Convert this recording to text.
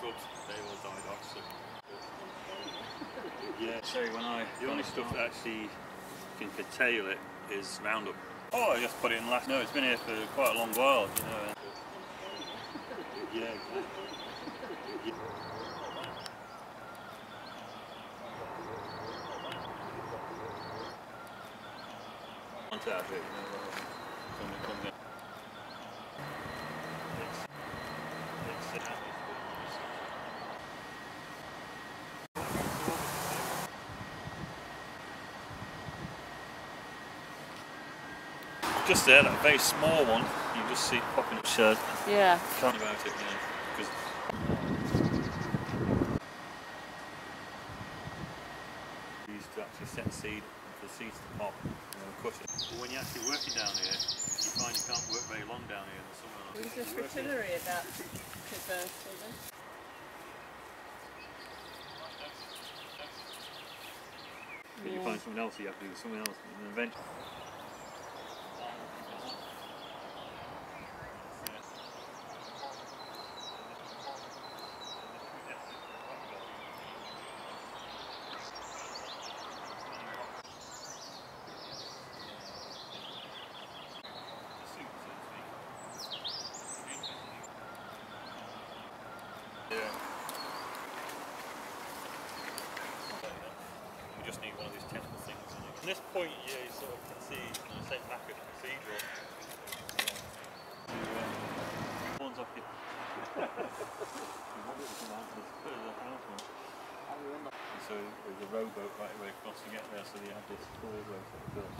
shrubs, they all died off. So. Yeah, so when I the only stuff that actually can curtail it is Roundup. Oh, I just put it in last. No, it's been here for quite a long while, you know. Yeah, exactly. Yeah. Want out of it, you know, when it comes in. It's, it's, just there, that very small one, you just see it popping up shirt. Yeah. Can't about it, you know, because we used to actually set seed for the seeds to pop and then cut it. But when you're actually working down here, you find you can't work very long down here in the summer. Was this rotillery about to burst, was it? But you find something else, you have to do something else, and then eventually. Yeah. We just need one of these technical things. From this point, yeah, you sort of can see, at the cathedral. One's up here. So a rowboat right away across to get there, so you have this of built.